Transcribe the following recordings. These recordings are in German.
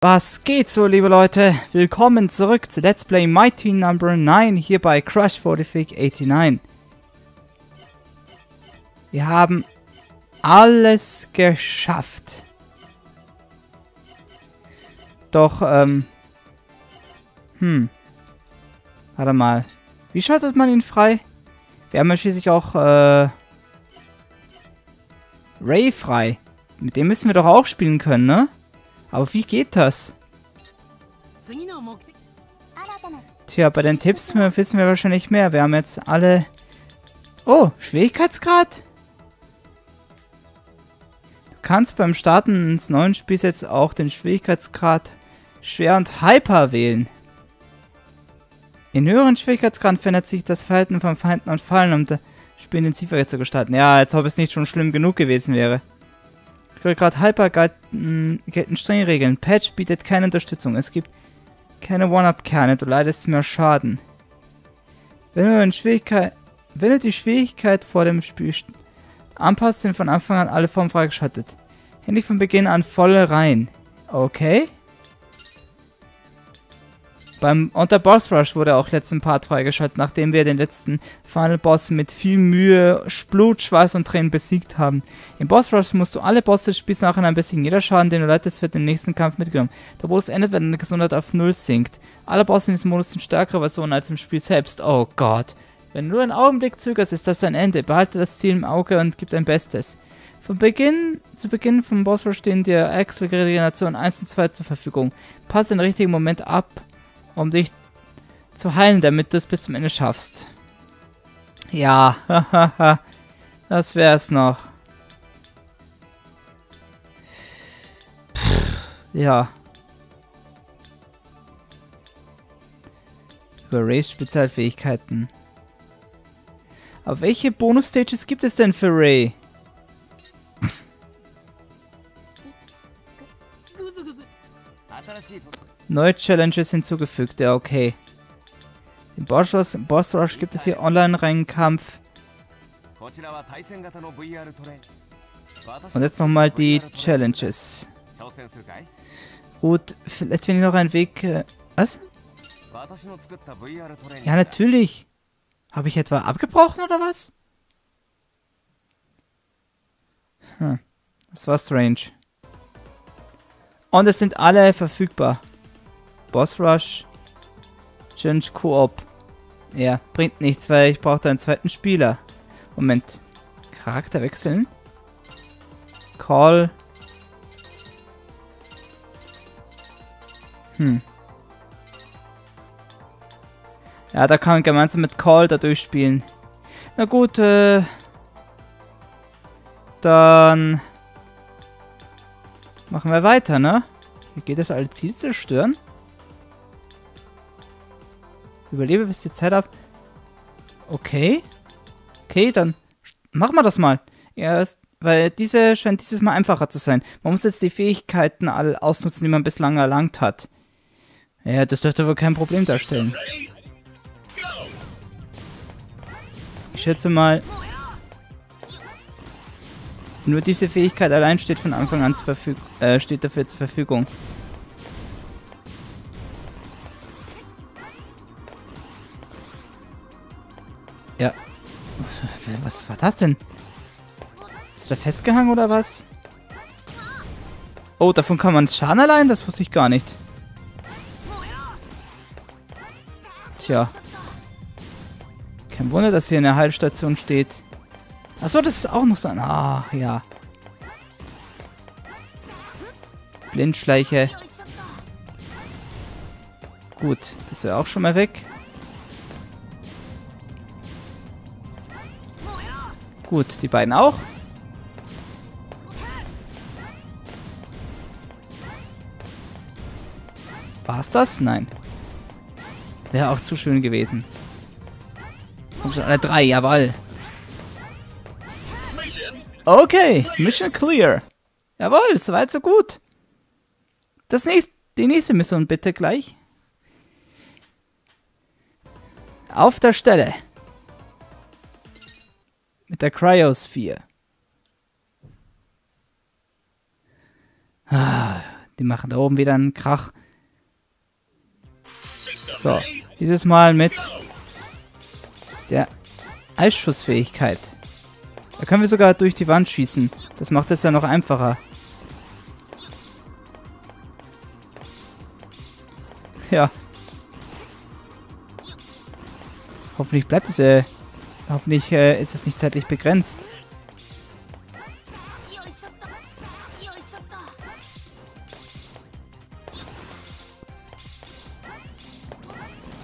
Was geht so, liebe Leute? Willkommen zurück zu Let's Play Mighty Number 9 hier bei Crush 45 89. Wir haben alles geschafft. Doch, ähm... Hm. Warte mal. Wie schaltet man ihn frei? Wir haben ja schließlich auch, äh... Ray frei. Mit dem müssen wir doch auch spielen können, ne? Aber wie geht das? Tja, bei den Tipps wissen wir wahrscheinlich mehr. Wir haben jetzt alle... Oh, Schwierigkeitsgrad? Du kannst beim Starten des neuen Spiels jetzt auch den Schwierigkeitsgrad Schwer und Hyper wählen. In höheren Schwierigkeitsgraden verändert sich das Verhalten von Feinden und Fallen, um das Spiel intensiver zu gestalten. Ja, als ob es nicht schon schlimm genug gewesen wäre. Gerade Hyper gelten, strenge Regeln. Patch bietet keine Unterstützung. Es gibt keine One-Up-Kerne. Du leidest mehr Schaden. Wenn du, wenn du die Schwierigkeit vor dem Spiel anpasst, sind von Anfang an alle Formen freigeschaltet. Handy von Beginn an volle rein. Okay. Beim unter Boss Rush wurde auch letzten Part freigeschaltet, nachdem wir den letzten Final Boss mit viel Mühe, Blut, Schweiß und Tränen besiegt haben. Im Boss Rush musst du alle Bosse des Spiels nacheinander besiegen. Jeder Schaden, den du leitest, wird im nächsten Kampf mitgenommen. Der Modus endet, wenn deine Gesundheit auf Null sinkt. Alle Bosse in diesem Modus sind stärkere Versionen als im Spiel selbst. Oh Gott. Wenn du einen Augenblick zögerst, ist das dein Ende. Behalte das Ziel im Auge und gib dein Bestes. Von Beginn, zu Beginn vom Boss Rush stehen dir Axel Regeneration 1 und 2 zur Verfügung. Passe den richtigen Moment ab um dich zu heilen, damit du es bis zum Ende schaffst. Ja, hahaha, das wär's noch. Pff, ja. Über Rays Spezialfähigkeiten. Aber welche Bonus-Stages gibt es denn für Ray? Neue Challenges hinzugefügt, ja okay. Im Boss Rush, Boss Rush gibt es hier Online-Reinkampf. Und jetzt nochmal die Challenges. Gut, vielleicht finde ich noch einen Weg... Äh, was? Ja, natürlich. Habe ich etwa abgebrochen oder was? Hm, das war strange. Und es sind alle verfügbar. Boss Rush. Challenge Koop. Ja, bringt nichts, weil ich brauche da einen zweiten Spieler. Moment. Charakter wechseln. Call. Hm. Ja, da kann man gemeinsam mit Call da durchspielen. Na gut, äh... Dann... Machen wir weiter, ne? Wie geht es, alle Ziele zerstören? Überlebe, bis die Zeit ab. Okay. Okay, dann machen wir das mal. Erst, weil diese scheint dieses Mal einfacher zu sein. Man muss jetzt die Fähigkeiten all ausnutzen, die man bislang erlangt hat. Ja, das dürfte wohl kein Problem darstellen. Ich schätze mal, nur diese Fähigkeit allein steht von Anfang an zur äh, steht dafür zur Verfügung. Ja. Was war das denn? Ist da festgehangen oder was? Oh, davon kann man Schaden allein? Das wusste ich gar nicht. Tja. Kein Wunder, dass hier eine Heilstation steht. Achso, das ist auch noch so ein... Ach, ja. Blindschleiche. Gut, das wäre auch schon mal weg. Gut, die beiden auch. War's das? Nein. Wäre auch zu schön gewesen. Kommt schon alle drei, jawoll. Okay, Mission clear. Jawohl, soweit so gut. Das nächste, die nächste Mission bitte gleich. Auf der Stelle mit der Cryosphere. Ah, die machen da oben wieder einen Krach. So, dieses Mal mit der Eisschussfähigkeit. Da können wir sogar durch die Wand schießen. Das macht es ja noch einfacher. Ja. Hoffentlich bleibt es, äh, hoffentlich äh, ist es nicht zeitlich begrenzt.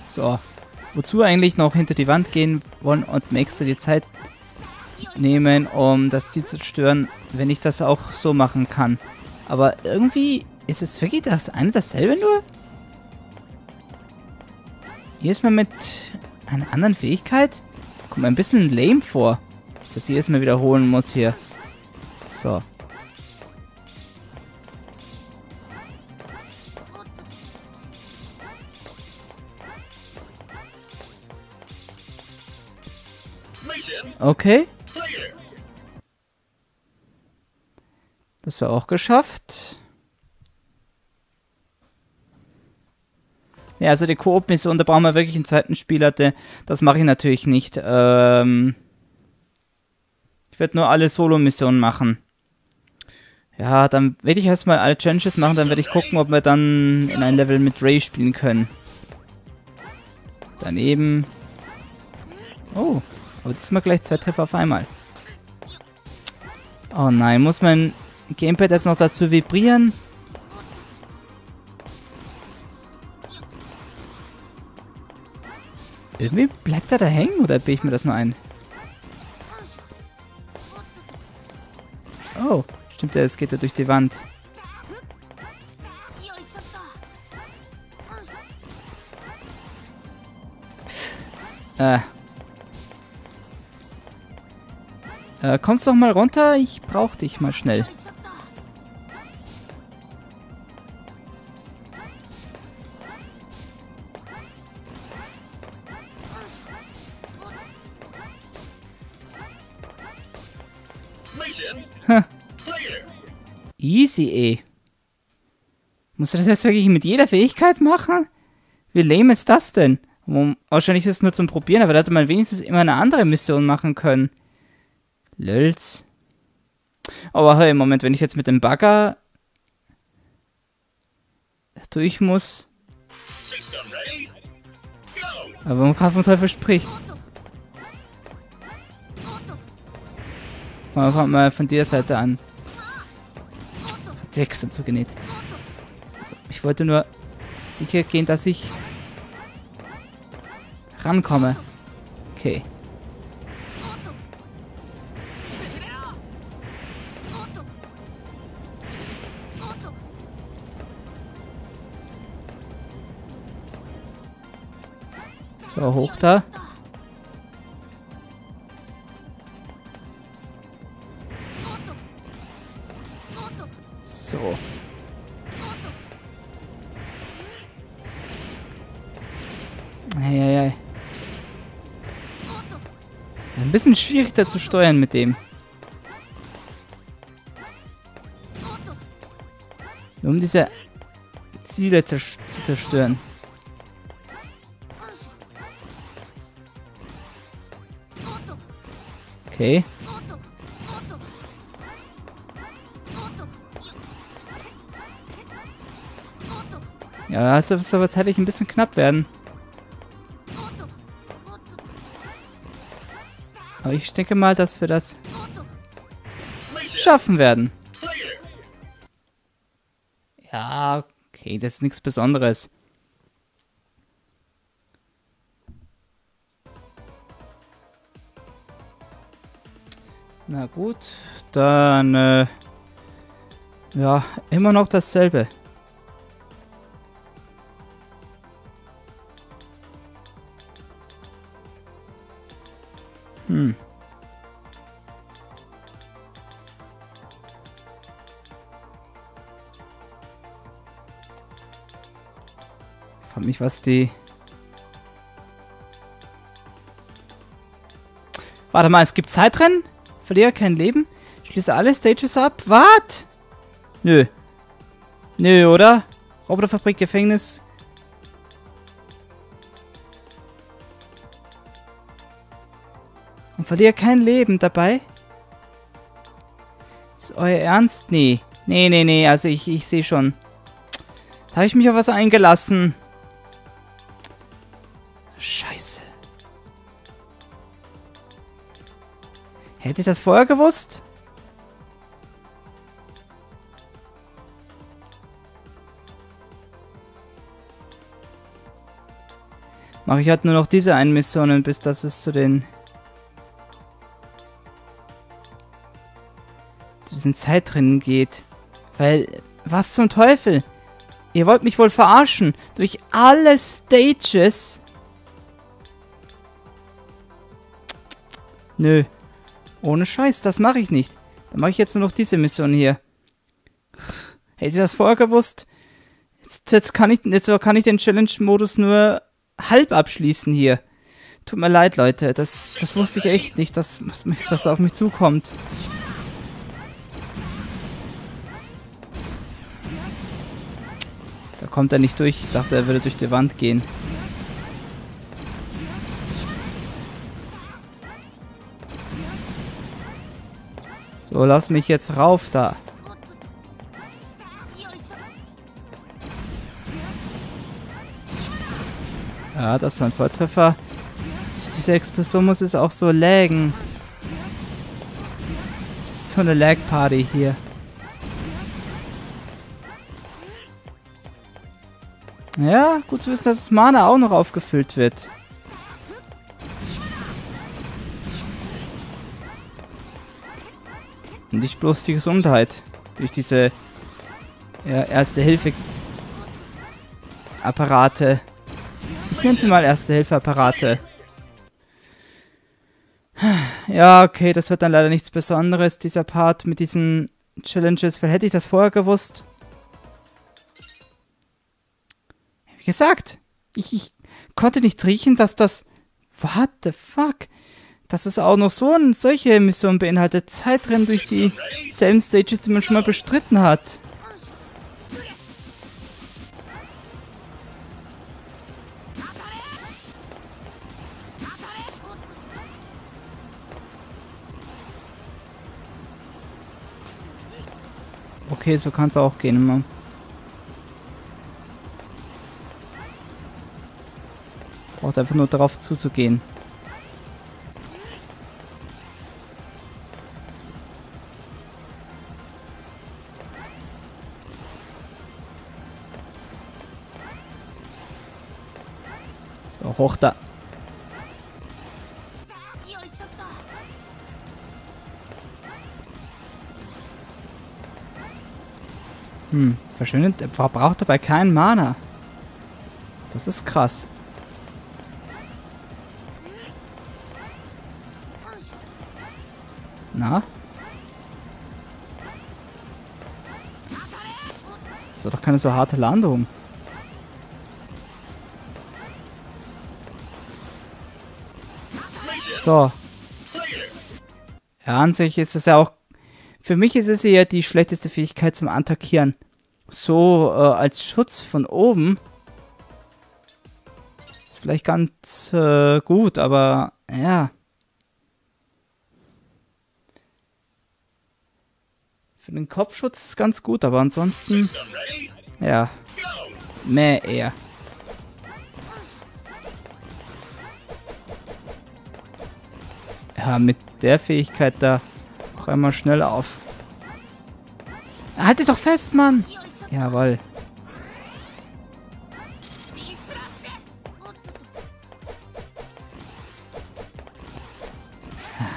So. Wozu eigentlich noch hinter die Wand gehen wollen und mir extra die Zeit nehmen, um das Ziel zu zerstören, wenn ich das auch so machen kann. Aber irgendwie ist es wirklich das eine dasselbe nur? Jedes Mal mit einer anderen Fähigkeit? Kommt mir ein bisschen lame vor, dass ich jedes Mal wiederholen muss hier. So. Okay. Das war auch geschafft. Ja, also die Koop-Mission, da brauchen wir wirklich einen zweiten Spieler. Das mache ich natürlich nicht. Ähm ich werde nur alle Solo-Missionen machen. Ja, dann werde ich erstmal alle Challenges machen, dann werde ich gucken, ob wir dann in ein Level mit Ray spielen können. Daneben. Oh, aber diesmal gleich zwei Treffer auf einmal. Oh nein, muss mein Gamepad jetzt noch dazu vibrieren? Irgendwie bleibt er da hängen oder bin ich mir das nur ein? Oh, stimmt ja, es geht ja durch die Wand. Äh, Äh, kommst doch mal runter? Ich brauch dich mal schnell. Easy, eh. Musst du das jetzt wirklich mit jeder Fähigkeit machen? Wie lame ist das denn? Wahrscheinlich ist es nur zum Probieren, aber da hätte man wenigstens immer eine andere Mission machen können. Lölz. Aber hey, Moment, wenn ich jetzt mit dem Bagger durch muss. Aber warum gerade vom Teufel spricht. Fangen wir mal von der Seite an. Drex dazu genäht. Ich wollte nur sicher gehen, dass ich rankomme. Okay. So, hoch da. So. Eieiei. Ein bisschen schwierig da zu steuern mit dem. Um diese Ziele zu zerstören. Okay. Ja, also es aber zeitlich ein bisschen knapp werden. Aber ich denke mal, dass wir das schaffen werden. Ja, okay, das ist nichts Besonderes. Na gut, dann äh, ja, immer noch dasselbe. Mich, was die... Warte mal, es gibt Zeitrennen? Verliere kein Leben. Schließe alle Stages ab. Was? Nö. Nö, oder? Roboterfabrik, Gefängnis. Und verliere kein Leben dabei? Ist euer Ernst? Nee. Nee, nee, nee. Also ich, ich sehe schon. Da habe ich mich auf was eingelassen. Scheiße. Hätte ich das vorher gewusst? Mache ich halt nur noch diese einen Missionen, bis das es zu den... zu diesen Zeitrennen geht. Weil, was zum Teufel? Ihr wollt mich wohl verarschen. Durch alle Stages. Nö. Ohne Scheiß, das mache ich nicht. Dann mache ich jetzt nur noch diese Mission hier. Hätte ich das vorher gewusst? Jetzt, jetzt, kann, ich, jetzt kann ich den Challenge-Modus nur halb abschließen hier. Tut mir leid, Leute. Das, das wusste ich echt nicht, dass, dass da auf mich zukommt. Da kommt er nicht durch. Ich dachte, er würde durch die Wand gehen. So, lass mich jetzt rauf da. Ja, das war ein Volltreffer. Diese Explosion muss es auch so laggen. Das ist so eine Lag-Party hier. Ja, gut zu wissen, dass das Mana auch noch aufgefüllt wird. Und nicht bloß die Gesundheit. Durch diese ja, Erste-Hilfe-Apparate. Ich nenne sie mal Erste-Hilfe-Apparate. Ja, okay, das wird dann leider nichts Besonderes, dieser Part mit diesen Challenges. Weil hätte ich das vorher gewusst. Wie gesagt, ich, ich konnte nicht riechen, dass das... What the fuck? Dass es auch noch so eine, solche Missionen beinhaltet. Zeitrennen durch die selben Stages, die man schon mal bestritten hat. Okay, so kann es auch gehen immer. Braucht einfach nur darauf zuzugehen. Hm, verschwindet, er braucht dabei keinen Mana. Das ist krass. Na? Das ist doch keine so harte Landung. So. Ja, an sich ist es ja auch für mich ist es eher die schlechteste Fähigkeit zum Attackieren. So äh, als Schutz von oben ist vielleicht ganz äh, gut, aber ja. Für den Kopfschutz ist es ganz gut, aber ansonsten ja, mehr eher. Ja, mit der Fähigkeit da auch einmal schnell auf. Halt dich doch fest, Mann! Jawoll.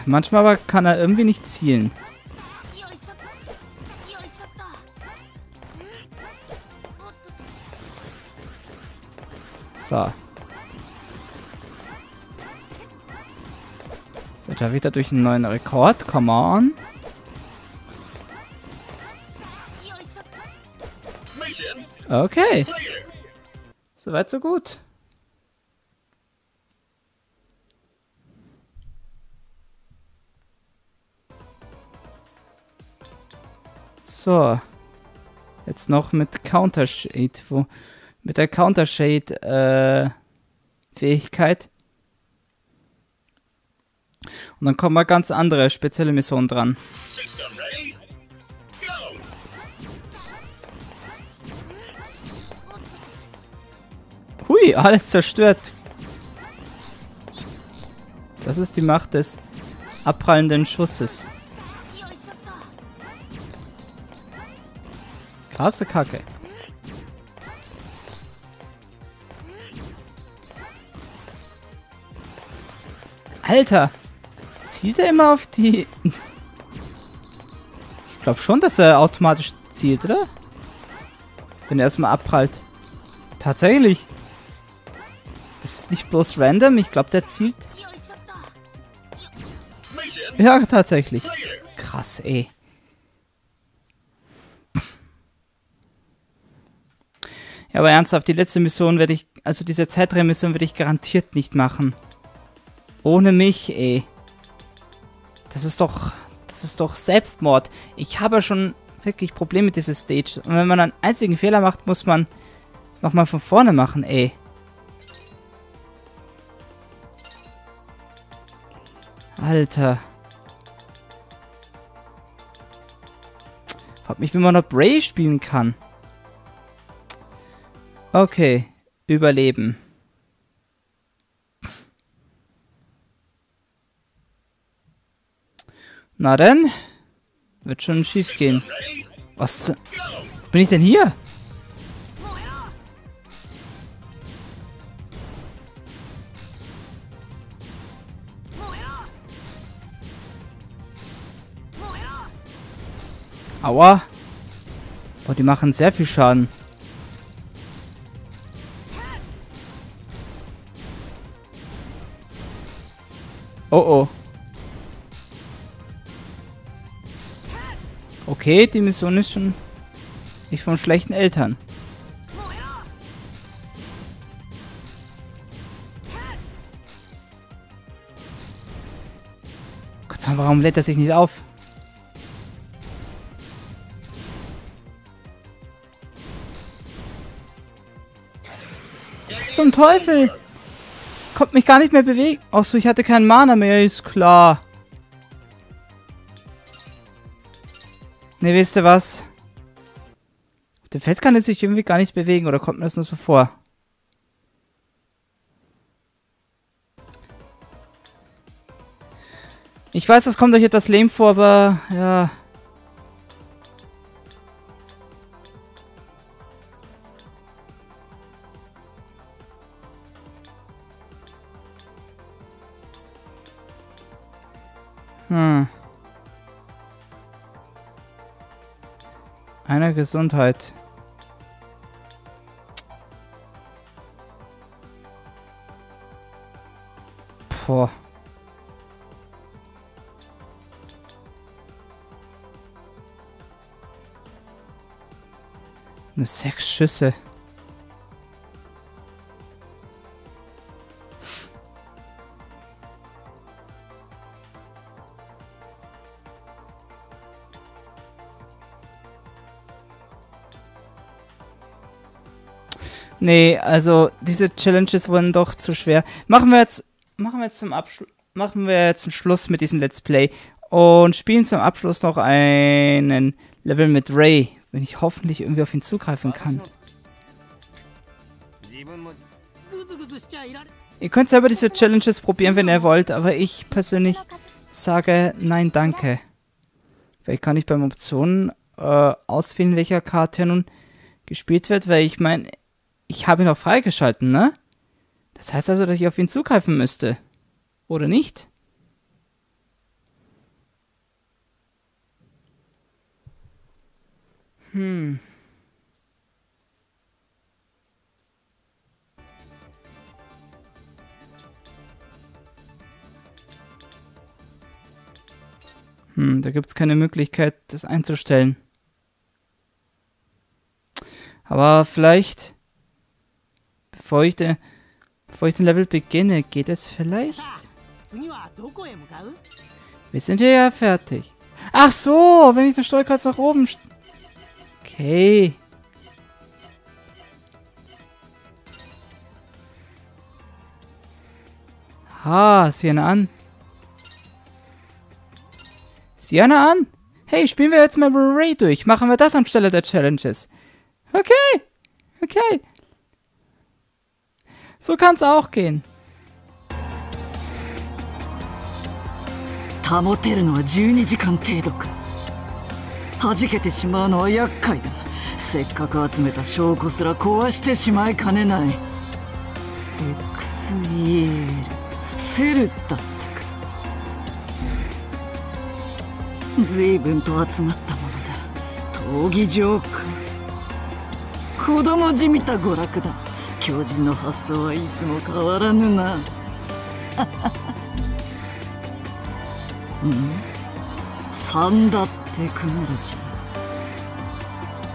Manchmal aber kann er irgendwie nicht zielen. So. Wird er wieder durch einen neuen Rekord? Come on. Okay. Soweit, so gut. So. Jetzt noch mit Countershade, wo mit der Countershade äh, Fähigkeit. Und dann kommen mal ganz andere spezielle Missionen dran. Hui, alles zerstört. Das ist die Macht des abprallenden Schusses. Krasse Kacke. Alter! Zielt er immer auf die... Ich glaube schon, dass er automatisch zielt, oder? Wenn er erstmal abprallt. Tatsächlich. Das ist nicht bloß random, ich glaube, der zielt... Ja, tatsächlich. Krass, ey. Ja, aber ernsthaft, die letzte Mission werde ich, also diese Zeitremission werde ich garantiert nicht machen. Ohne mich, ey. Das ist doch, das ist doch Selbstmord. Ich habe schon wirklich Probleme mit dieser Stage. Und wenn man einen einzigen Fehler macht, muss man es nochmal von vorne machen, ey. Alter. Frag mich, wie man noch Bray spielen kann. Okay, überleben. Na denn, wird schon schief gehen. Was bin ich denn hier? Aua. Boah, die machen sehr viel Schaden. Oh oh. Okay, die Mission ist schon nicht von schlechten Eltern. Gott sei Dank, warum lädt er sich nicht auf? Was zum Teufel? Kommt mich gar nicht mehr bewegen. Achso, ich hatte keinen Mana mehr, ist klar. Ne, wisst ihr was? Der Fett kann jetzt sich irgendwie gar nicht bewegen, oder kommt mir das nur so vor? Ich weiß, das kommt euch etwas lame vor, aber ja... Hm. Eine Gesundheit. Boah. Nur sechs Schüsse. Nee, also diese Challenges wurden doch zu schwer. Machen wir jetzt, machen wir jetzt zum Abschluss, machen wir jetzt einen Schluss mit diesem Let's Play und spielen zum Abschluss noch einen Level mit Ray, wenn ich hoffentlich irgendwie auf ihn zugreifen kann. Ihr könnt selber diese Challenges probieren, wenn ihr wollt, aber ich persönlich sage nein, danke. Vielleicht kann ich beim Optionen äh, auswählen, welcher Karte nun gespielt wird, weil ich meine, ich habe ihn auch freigeschalten, ne? Das heißt also, dass ich auf ihn zugreifen müsste. Oder nicht? Hm. Hm, da gibt es keine Möglichkeit, das einzustellen. Aber vielleicht Bevor ich, de, bevor ich den Level beginne, geht es vielleicht? Wir sind ja fertig. Ach so, wenn ich den Steuerkreuz nach oben... Okay. Ha, Sienna an. Sienna an? Hey, spielen wir jetzt mal Ray durch. Machen wir das anstelle der Challenges. Okay. Okay. So kann's auch gehen. 保てるのは12時間程度か。弾けてしまうのは厄介だ。せっかく集めた証拠すら壊してしまいかねない。XEL セルだってか。随分と集まったものだ。闘技場か。子供じみた娯楽だ。狂人の発想はいつも変わらぬな。うん？サンダテクノロジー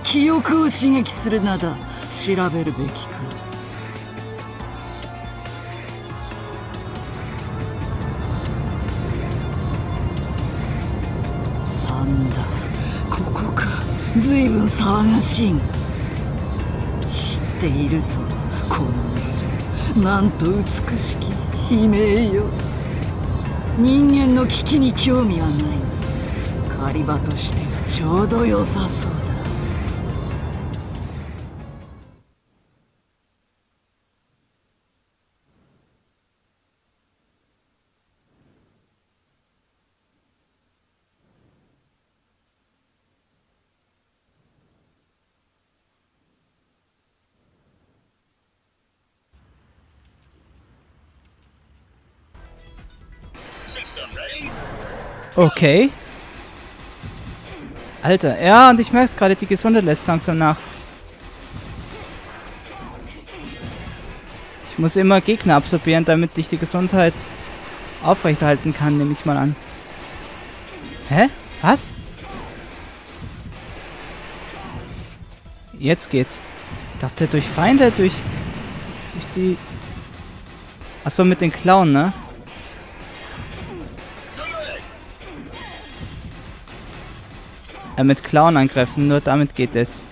記憶を刺激するなだ。調べるべきか。サンダここか。随分騒がしい。知っているぞ。このなんと美しき悲鳴よ。人間の危機に興味はない。狩り場としてはちょうど良さそう。Okay. Alter, ja, und ich merke es gerade, die Gesundheit lässt langsam nach. Ich muss immer Gegner absorbieren, damit ich die Gesundheit aufrechterhalten kann, nehme ich mal an. Hä? Was? Jetzt geht's. Ich dachte, durch Feinde, durch... Durch die... Achso, mit den Klauen, ne? Äh, mit Clown angreifen, nur damit geht es.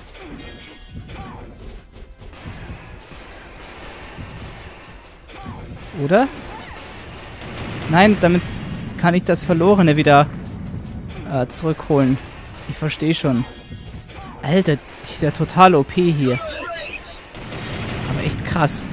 Oder? Nein, damit kann ich das Verlorene wieder äh, zurückholen. Ich verstehe schon. Alter, dieser total OP hier. Aber echt krass.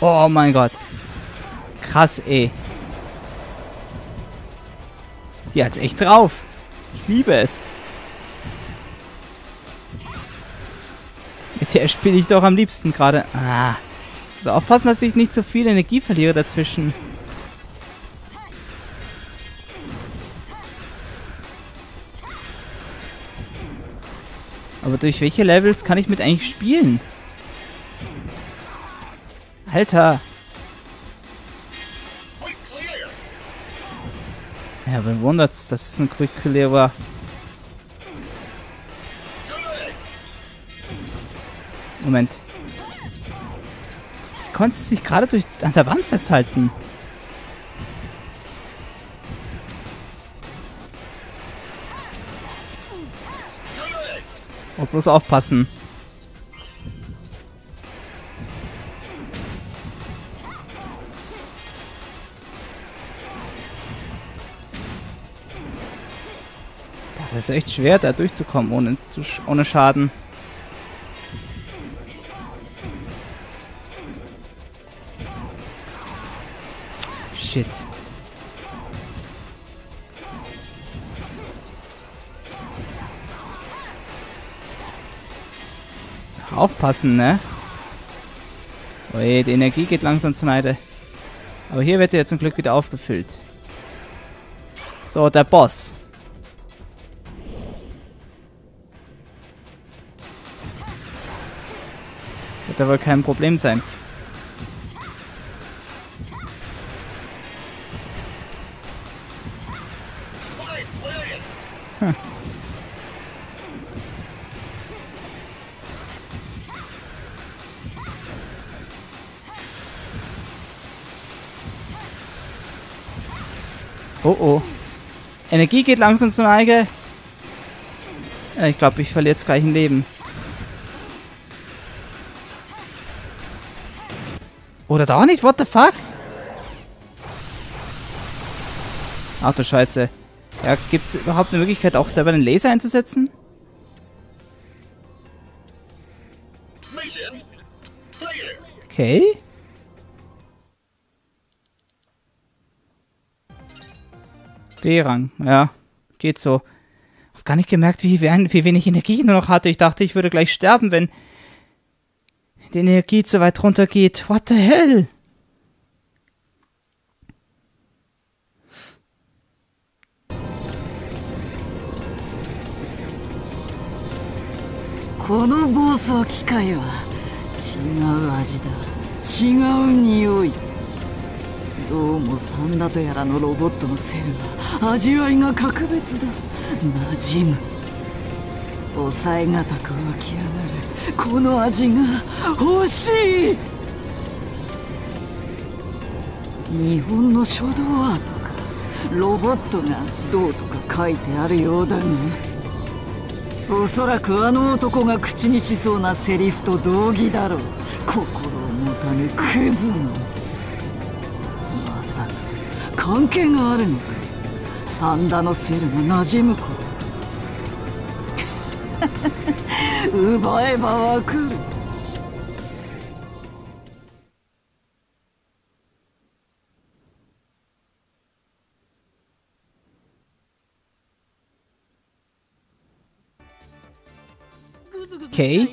Oh mein Gott. Krass, ey. Die hat's echt drauf. Ich liebe es. Mit der spiele ich doch am liebsten gerade. Ah. Also aufpassen, dass ich nicht zu viel Energie verliere dazwischen. Aber durch welche Levels kann ich mit eigentlich spielen? Alter! Ja, wen wundert's, dass es ein Quick Clear war. Moment. Konntest sich gerade durch an der Wand festhalten. Oh, bloß aufpassen. Ist echt schwer, da durchzukommen ohne, zu, ohne Schaden. Shit. Aufpassen, ne? Oje, die Energie geht langsam zur Neide. Aber hier wird sie jetzt zum Glück wieder aufgefüllt. So, der Boss. Wird aber kein Problem sein. Hm. Oh oh. Energie geht langsam zur Neige. Ja, ich glaube, ich verliere jetzt gleich ein Leben. Oder doch nicht? What the fuck? Ach du Scheiße. Ja, gibt es überhaupt eine Möglichkeit, auch selber den Laser einzusetzen? Okay. B-Rang, ja. Geht so. Hab gar nicht gemerkt, wie, wie wenig Energie ich nur noch hatte. Ich dachte, ich würde gleich sterben, wenn die Energie zu weit runter geht. What the hell? この暴走機械は違う味だ違う匂いどうもサンダとやらのロボットのセルは味わいが格別だ馴染む抑えがたく湧き上がるこの味が欲しい。日本の書道アートか。ロボットがどうとか書いてあるようだがおそらくあの男が口にしそうなセリフと同義だろう。心を持たぬクズの。まさか関係があるのかサンダのセルが馴染むことと。奪えばわかる Okay.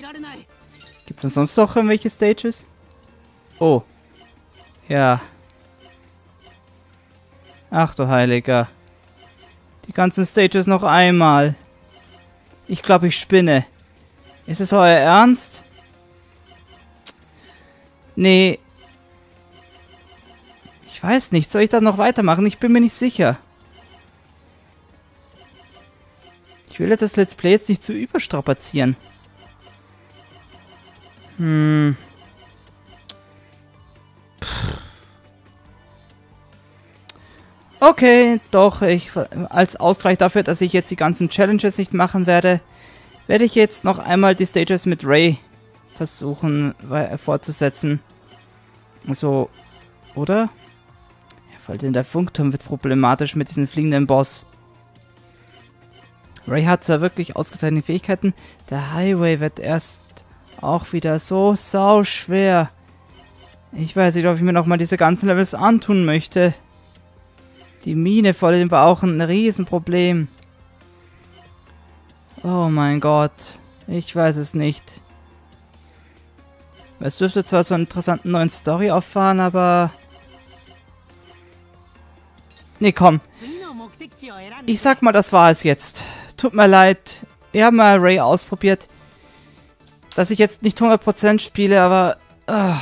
Gibt es denn sonst noch irgendwelche Stages? Oh. Ja. Ach du Heiliger. Die ganzen Stages noch einmal. Ich glaube, ich spinne. Ist es euer Ernst? Nee. Ich weiß nicht. Soll ich das noch weitermachen? Ich bin mir nicht sicher. Ich will jetzt das Let's Play jetzt nicht zu überstrapazieren. Hm. Okay, doch, ich, als Ausgleich dafür, dass ich jetzt die ganzen Challenges nicht machen werde, werde ich jetzt noch einmal die Stages mit Ray versuchen fortzusetzen. So, oder? Ja, vor allem der Funkturm wird problematisch mit diesem fliegenden Boss. Ray hat zwar wirklich ausgezeichnete Fähigkeiten, der Highway wird erst auch wieder so sau schwer. Ich weiß nicht, ob ich mir nochmal diese ganzen Levels antun möchte. Die Mine vor dem war auch ein Riesenproblem. Oh mein Gott. Ich weiß es nicht. Es dürfte zwar so einen interessanten neuen Story auffahren, aber... Nee, komm. Ich sag mal, das war es jetzt. Tut mir leid. Wir haben mal Ray ausprobiert dass ich jetzt nicht 100% spiele, aber... Uh,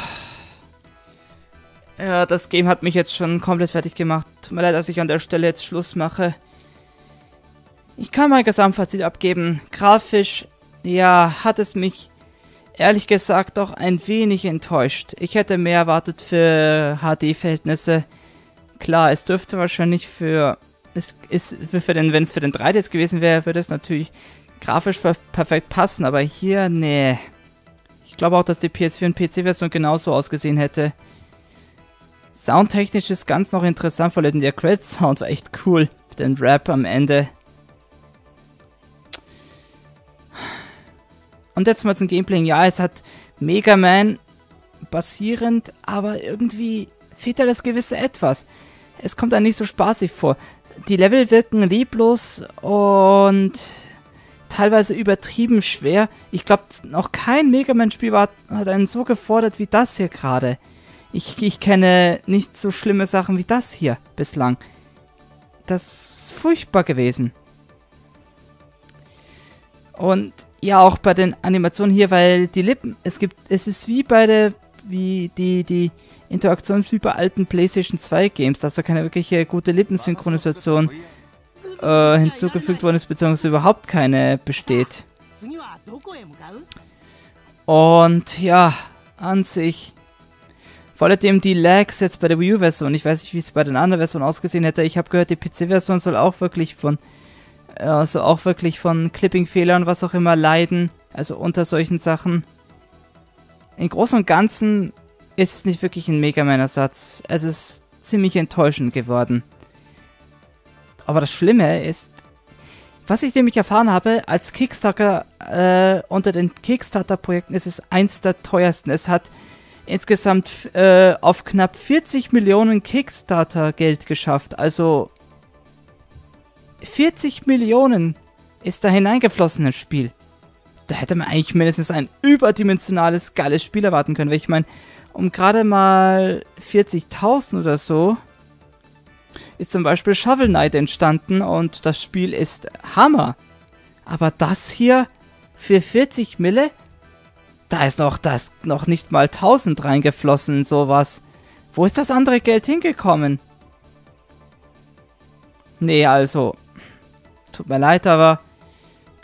ja, das Game hat mich jetzt schon komplett fertig gemacht. Tut mir leid, dass ich an der Stelle jetzt Schluss mache. Ich kann mein Gesamtfazit abgeben. Grafisch, ja, hat es mich ehrlich gesagt doch ein wenig enttäuscht. Ich hätte mehr erwartet für HD-Verhältnisse. Klar, es dürfte wahrscheinlich für... Es ist für den, wenn es für den 3DS gewesen wäre, würde es natürlich grafisch perfekt passen, aber hier, nee. Ich glaube auch, dass die PS4 und PC-Version genauso ausgesehen hätte. Soundtechnisch ist ganz noch interessant, vor allem der Credit-Sound war echt cool. Den Rap am Ende. Und jetzt mal zum Gameplay. Ja, es hat Mega Man basierend, aber irgendwie fehlt da das gewisse Etwas. Es kommt einem nicht so spaßig vor. Die Level wirken lieblos und teilweise übertrieben schwer. Ich glaube, noch kein Mega Man-Spiel hat einen so gefordert wie das hier gerade. Ich, ich kenne nicht so schlimme Sachen wie das hier bislang. Das ist furchtbar gewesen. Und ja, auch bei den Animationen hier, weil die Lippen, es gibt, es ist wie bei der, wie die, die Interaktion wie bei alten PlayStation 2 Games, dass da keine wirkliche gute Lippensynchronisation äh, hinzugefügt worden ist, beziehungsweise überhaupt keine besteht. Und ja, an sich Vor allem die Lags jetzt bei der Wii U-Version. Ich weiß nicht, wie es bei den anderen Versionen ausgesehen hätte. Ich habe gehört, die PC-Version soll auch wirklich von also auch wirklich von Clipping-Fehlern, was auch immer, leiden. Also unter solchen Sachen. Im Großen und Ganzen ist es nicht wirklich ein Mega Man-Ersatz. Es ist ziemlich enttäuschend geworden. Aber das Schlimme ist, was ich nämlich erfahren habe, als Kickstarter, äh, unter den Kickstarter-Projekten ist es eins der teuersten. Es hat insgesamt äh, auf knapp 40 Millionen Kickstarter-Geld geschafft. Also 40 Millionen ist da hineingeflossen ins Spiel. Da hätte man eigentlich mindestens ein überdimensionales, geiles Spiel erwarten können. Weil ich meine, um gerade mal 40.000 oder so ist zum Beispiel Shovel Knight entstanden und das Spiel ist Hammer. Aber das hier für 40 Mille, da ist noch das noch nicht mal 1000 reingeflossen, sowas. Wo ist das andere Geld hingekommen? Nee, also, tut mir leid, aber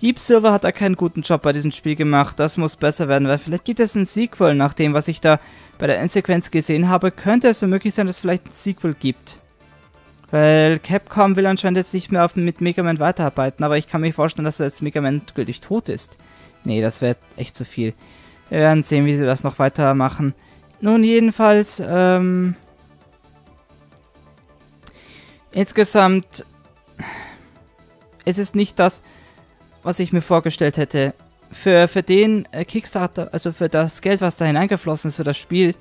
Deep Silver hat da keinen guten Job bei diesem Spiel gemacht. Das muss besser werden, weil vielleicht gibt es ein Sequel. Nach dem, was ich da bei der Endsequenz gesehen habe, könnte es so möglich sein, dass es vielleicht ein Sequel gibt. Weil Capcom will anscheinend jetzt nicht mehr auf, mit Mega Man weiterarbeiten, aber ich kann mir vorstellen, dass er jetzt Mega Man gültig tot ist. Nee, das wäre echt zu viel. Wir werden sehen, wie sie das noch weitermachen. Nun, jedenfalls, ähm... Insgesamt ist es nicht das, was ich mir vorgestellt hätte. Für, für den äh, Kickstarter, also für das Geld, was da hineingeflossen ist für das Spiel,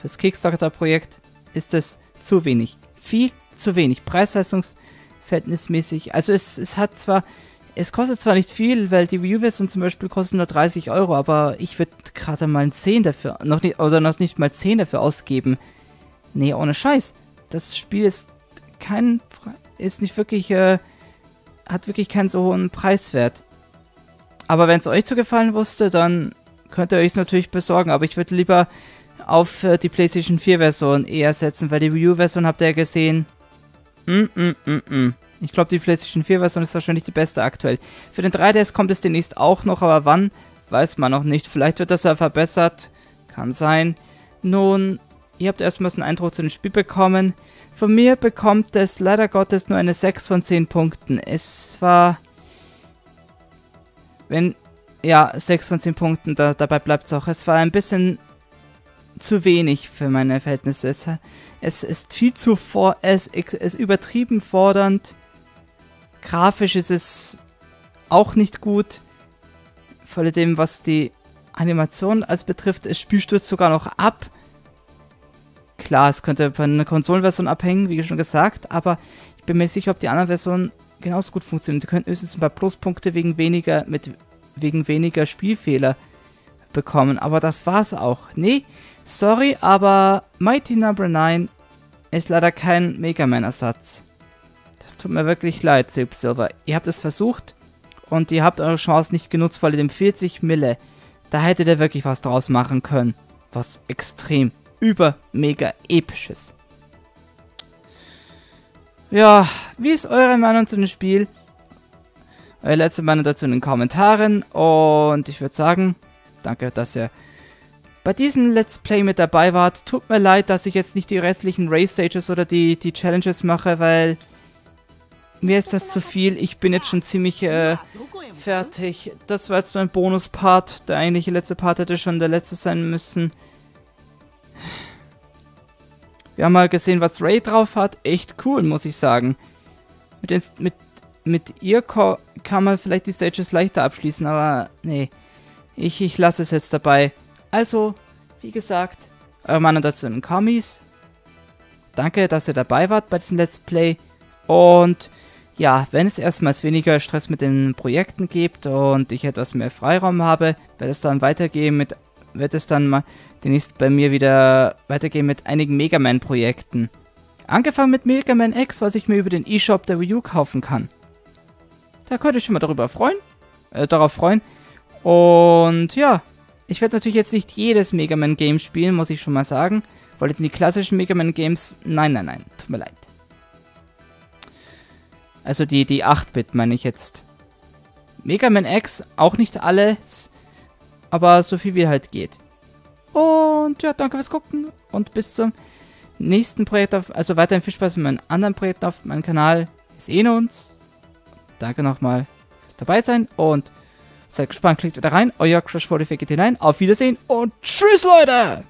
fürs Kickstarter-Projekt, ist es zu wenig. Viel zu wenig. Preis-Leistungs-Verhältnismäßig. Also es, es hat zwar, es kostet zwar nicht viel, weil die Wii U-Version zum Beispiel kostet nur 30 Euro, aber ich würde gerade mal 10 dafür, noch nicht, oder noch nicht mal 10 dafür ausgeben. Nee, ohne Scheiß. Das Spiel ist kein, ist nicht wirklich, äh, hat wirklich keinen so hohen Preiswert. Aber wenn es euch zu gefallen wusste, dann könnt ihr euch es natürlich besorgen. Aber ich würde lieber auf äh, die PlayStation 4 Version eher setzen, weil die Wii U Version habt ihr ja gesehen. Mm, mm, mm, mm. Ich glaube, die PlayStation 4 Version ist wahrscheinlich die beste aktuell. Für den 3DS kommt es demnächst auch noch, aber wann, weiß man noch nicht. Vielleicht wird das ja verbessert. Kann sein. Nun, ihr habt erstmal einen Eindruck zu dem Spiel bekommen. Von mir bekommt es leider Gottes nur eine 6 von 10 Punkten. Es war... Wenn... Ja, 6 von 10 Punkten, da, dabei bleibt es auch. Es war ein bisschen zu wenig für meine Verhältnisse. Es, es ist viel zu vor... Es ist übertrieben fordernd. Grafisch ist es auch nicht gut. Vor allem, was die Animation als betrifft. Das Spiel stürzt sogar noch ab. Klar, es könnte von einer Konsolenversion abhängen, wie schon gesagt, aber ich bin mir sicher, ob die anderen Versionen genauso gut funktionieren. Die könnten höchstens ein paar Pluspunkte wegen weniger, mit, wegen weniger Spielfehler bekommen. Aber das war's auch. Nee, sorry, aber Mighty Number no. 9 ist leider kein Mega Man-Ersatz. Das tut mir wirklich leid, Silp Silver. Ihr habt es versucht und ihr habt eure Chance nicht genutzt, weil ihr dem 40 Mille, da hättet ihr wirklich was draus machen können. Was extrem über mega episches. Ja, wie ist eure Meinung zu dem Spiel? Eure letzte Meinung dazu in den Kommentaren. Und ich würde sagen, danke, dass ihr bei diesem Let's Play mit dabei wart. Tut mir leid, dass ich jetzt nicht die restlichen Race Stages oder die, die Challenges mache, weil mir ist das zu viel. Ich bin jetzt schon ziemlich äh, fertig. Das war jetzt nur ein Bonus-Part. Der eigentliche letzte Part hätte schon der letzte sein müssen. Wir haben mal gesehen, was Ray drauf hat. Echt cool, muss ich sagen. Mit, den, mit, mit ihr kann man vielleicht die Stages leichter abschließen, aber nee. Ich, ich lasse es jetzt dabei. Also, wie gesagt, eure Meinung dazu in den Kommis. Danke, dass ihr dabei wart bei diesem Let's Play. Und ja, wenn es erstmals weniger Stress mit den Projekten gibt und ich etwas mehr Freiraum habe, wird es dann weitergehen mit wird es dann mal demnächst bei mir wieder weitergehen mit einigen Mega Man-Projekten. Angefangen mit Mega Man X, was ich mir über den eShop der Wii U kaufen kann. Da könnt ihr schon mal darüber freuen, äh, darauf freuen. Und ja, ich werde natürlich jetzt nicht jedes Mega Man Game spielen, muss ich schon mal sagen. Wolltet ihr die klassischen Mega Man Games? Nein, nein, nein, tut mir leid. Also die, die 8-Bit meine ich jetzt. Mega Man X, auch nicht alles aber so viel wie halt geht. Und ja, danke fürs Gucken und bis zum nächsten Projekt auf, also weiterhin viel Spaß mit meinen anderen Projekten auf meinem Kanal. Wir sehen uns. Danke nochmal fürs dabei sein und seid gespannt, klickt wieder rein. Euer Crash 44 hinein. Auf Wiedersehen und tschüss, Leute!